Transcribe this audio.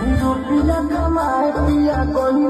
डुबी न कमाए पिया कोई